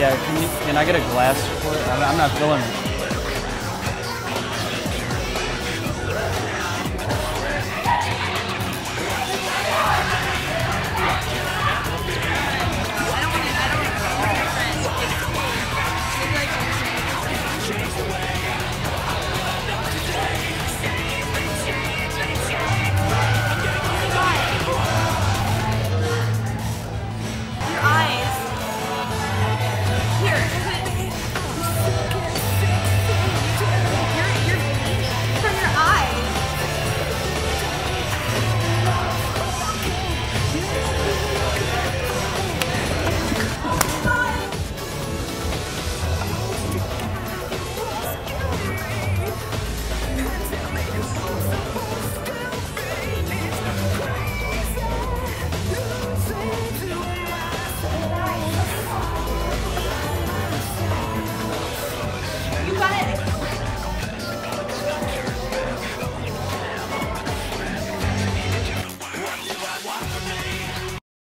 yeah, can, you, can I get a glass for it? I'm, not feeling